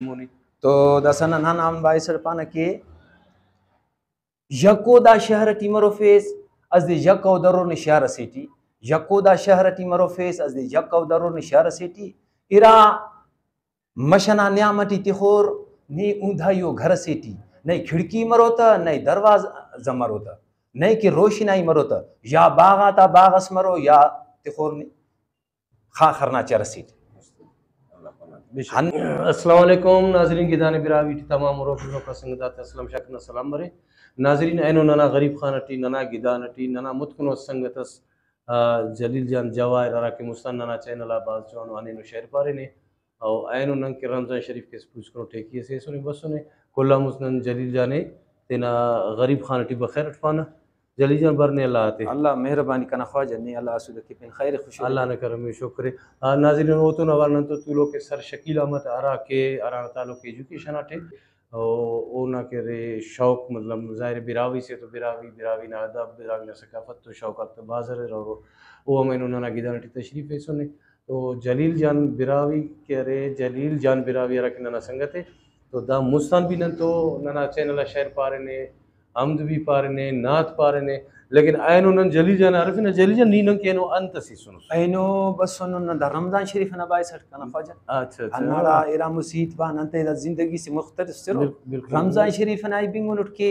तो दसन ना नाम बाई सरपाना के, यकोदा शहर टीमरो फेस az de yakka daro ni shahara city yakko da shahara timaro face as de yakka daro ni shahara city मशना न्यामती तिखोर, नी ऊंधाइयो घर सेटी। नहीं खिड़की मरोता नहीं दरवाज़ा मरोता। नहीं कि रोशनाई मरोता। या बाग आता बागस मरो, या तिखोर ने खा खरना चर वालेकुम नाजरीन गिदान बिरावी तमाम का असलम शकन सलाम बरे नाजरीन, ऐनो नना गरीब खानटी नना गिदानटी नना मुतकुनो संगतस जलील जान जवाहर, अरा के मुस्तान, नना चैनल आबाद जवान, वाने नो शेयर पारे ने। और ऐनो नंग के रमज़ान शरीफ के पूछ करो, ठेकिए से, सुने बस सुने कुल्ला मुस्तान जलील जाने, तेना गरीब खानटी बखैर अटफाना जली जान बरने अल्लाह आते अल्लाह मेहरबानी कना ख्वाजा ने अल्लाह असुद के पिन खैर खुश अल्लाह ने करम शुक्र नाजिन वो तो नवाल तो तू लोग के सर शकील अहमद अरा के अरा तालो के एजुकेशन आटे और ना के रे शौक मतलब ज़ाहिर बिरावी से तो बिरावी बिरावी ना अदब बिरावी ना सकाफत तो शौक तो बाजर है और वो हमें उन्होंने गिदान तशरीफ़ है सुने तो जलील जान बिरावी के रे जलील जान बिरावी अरा के नना संगत है तो दा मुस्तान भी न तो नना चैनल शहर पारे ने हमद भी पारे ने नात पारे ने लेकिन आयनो नन जली जान अरफ न जली जान नीनो केनो अंत सी सुनो। ऐनो बस सुनो न रमज़ान शरीफ ना बाय सट कना ख्वाजा अच्छा अच्छा। अनारा इरा मुसीत बा नंते दा ज़िंदगी से मुख्तलिफ़ सिरो। रमज़ान शरीफ ना बिंगुन उठ के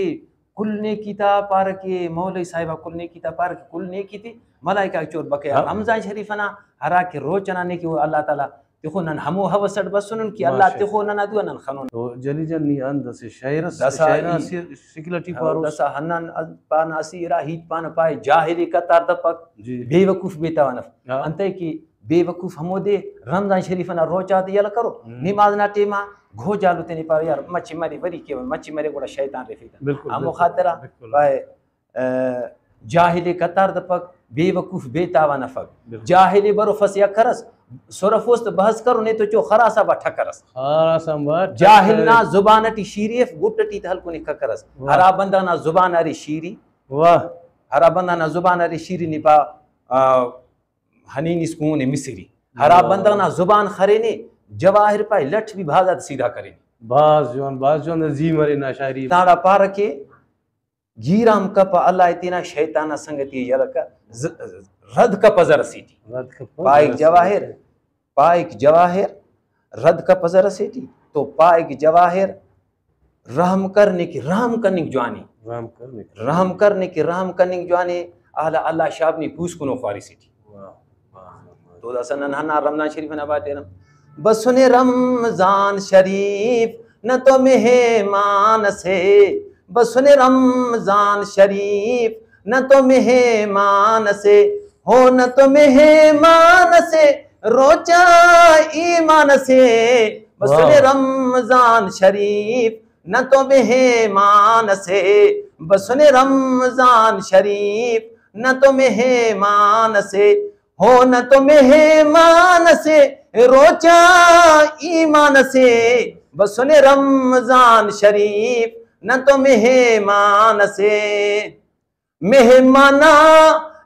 कुल ने किता पार के मौलई साहिबा कुल ने किता पार के कुल ने किती मलाइका चोर बके। हाँ। रमज़ान शरीफ ना हरा के रोचना ने कि अल्लाह ताला तिखो नन हमो हवसट बस सुनन कि अल्लाह माशा। तिखो नन अदु नन खनन तो जली जान नी अंत से शायर दसा शायर ई- सिकलटी पारो दसा हनन पान असीरा हित पान पाए जाहिली कतार दपक जी बेवकूफ़ बेतावनफ हाँ। अंते की बेवकूफ़ हमोदे रमज़ान शरीफ ना रोचा दियल करो हम्म। निमाज ना टेमा घो जालू तेनी पार यार मच्छी मरी वरी के मच्छी मरे गोड़ा जाहिले कतार दपक बेवकूफ़ बेतावा नफक। जाहिले बरो या खरस सोरफोस बहस करो नहीं तो चो खरासा बा ठकरस खारा संबार जाहिल ना ज़ुबान टी शीरीफ गुट्टी तहल को खकरस वाह। हरा बंदा ना ज़ुबान अरी शीरी वाह हरा बंदा ना ज़ुबान अरी शीरी निपा हनी निस्कून मिसरी हरा बंदा ना ज़ुबान खरे ने जवाहिर पाए लठ भी भाजात सीधा करे बाज जवान बाज जवान जी मरे ना शायरी ताड़ा पार के गीराम कप अल्लाह इतना शैताना संगति यलक रद कप जर सीटी। पाइक जवाहिर पाइक जवाहिर रद का पजर सेठी तो पाइक जवाहिर रहम करने की रहम करने की जवानी। राम करने का। रहम करने की रहम करने की जवानी आला अल्लाह शाबनी पूछ कुनो वाह, वाह तो दसन नन्हा रमज़ान शरीफ ना बाटे रम बस सुने रमज़ान शरीफ न तो मेहमान से। बस सुने रमज़ान शरीफ न तो मेहमान से हो न तो मेहमान से रोचा ईमान से। बस वाह। सुने रमज़ान शरीफ न तो मेहमान से। बस सुने रमज़ान शरीफ न तो मेहमान से हो न तो मेहमान से रोचा ईमान से। बस सुने रमज़ान शरीफ न तो मेहमान से। मेहमाना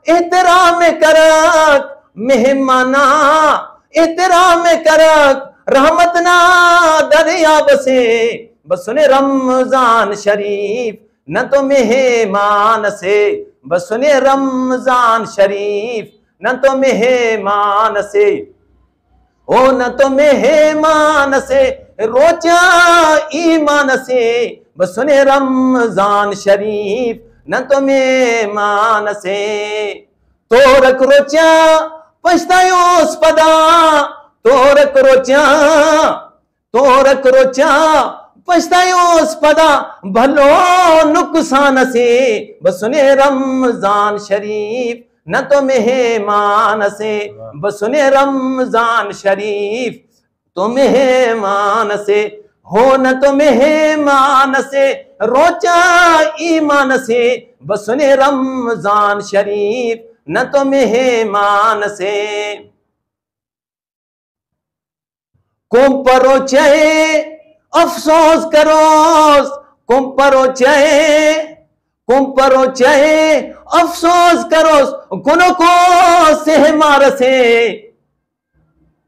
एहतराम करक, मेहमाना एहतराम करक, रहमत ना दरिया बसे बस सुने रमज़ान शरीफ, न तो मेहमान से। बस सुने रमज़ान शरीफ, न तो मेहमान से। ओ, न तो मेहमान से रोचा ईमान से। बस सुने रमज़ान शरीफ, न तो मेहमान से तोरक रोचा पछतायोस पदा तोरक रोचा तोरक रोचा पछतायोस पदा। भलो नुकसान से, बस सुने रमज़ान शरीफ, न तो मेहमान से बस सुने रमज़ान शरीफ तो मेहमान से हो न तो मेहमान से, रोचा ईमान से। बसने रमज़ान शरीफ, न तो मेहमान से। कुम परो चाहे, अफसोस करो कुम परो चाहे, कुम परो चाहे, अफसोस करो गुनो को से मार से।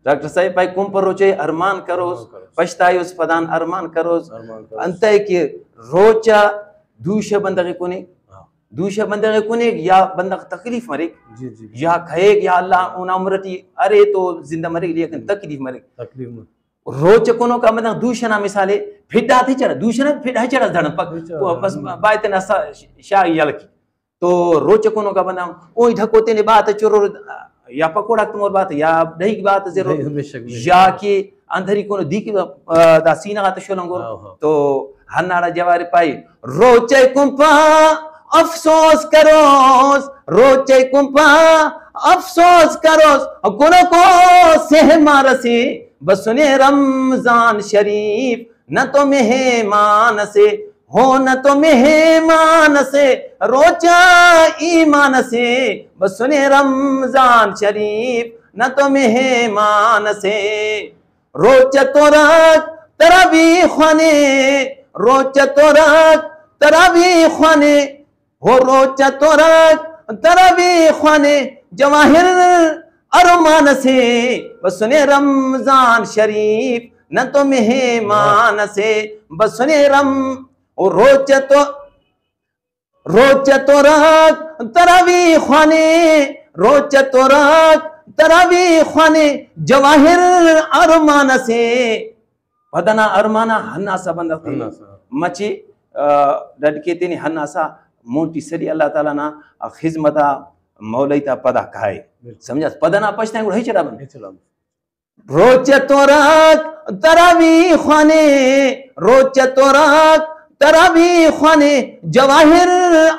डॉक्टर साहब कुम पर रोचे अरमान करोस अरमान करोस। पछतायोस पदान अरमान करोस। अंत के रोचा दूशे बंदगे कुने हाँ, दूशे बंदगे कुने या बंदग तकलीफ़ मरे जी जी या खएग या अल्लाह उन उम्रती अरे तो ज़िंदा मरे लेकिन तकलीफ़ मरे। तकलीफ़ रोच कोनो का मतलब दूषणा मिसाले फिडा थी चढ़ा दूषणा फिडा चढ़ा धड़ पक वो बस। बात ना शाह यलकी तो रोच कोनो का बना ओ ढकोते ने बात चोरो या पकोड़ा तुम और बात या दही की बात बेशक। या के अंधरी कोनो दी की दा सीना का तशोलंगो हाँ, हाँ। तो हन्नाड़ा जवारी पाई रोचे कुंपा अफसोस करोस रोचे कुंपा अफसोस करोस कोनो को सेह मारसे बसने रमज़ान शरीफ न तो मेहमान से हो न तो मेहमान से रोचा ईमान से। बसने रमज़ान शरीफ, न तो मेहमान से। रोच तोरक तरावी खाने। रोच तोरक तरावी खाने। हो रोच तोरक तरावी खाने। जवाहिर अरमान से। बसने रमज़ान शरीफ, न तो मेहमान से। बसने रम ओ रोच तो तरावी खाने रोच तोरक तरावी खाने जवाहिर अरमान से। पदना अरमाना हन्नासा बंदा अन्ना सा। मची डडके तिनी हन्नासा मोटी सरी अल्लाह ताला ना खिजमता मौलैता पदा खाए। समझा? पदना पछता बन हे चला रोच तोरक तरावी खाने रोच तोरक तरावी खाने जवाहिर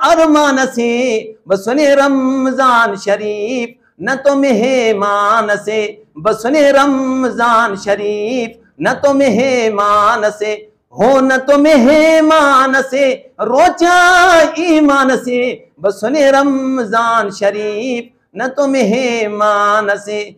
अरमान से। बसने रमज़ान शरीफ, न तो मेहमान से। बसने रमज़ान शरीफ, न तो मेहमान से। हो न तो मेहमान से रोचा ईमान से। बसने रमज़ान शरीफ, न तो मेहमान से।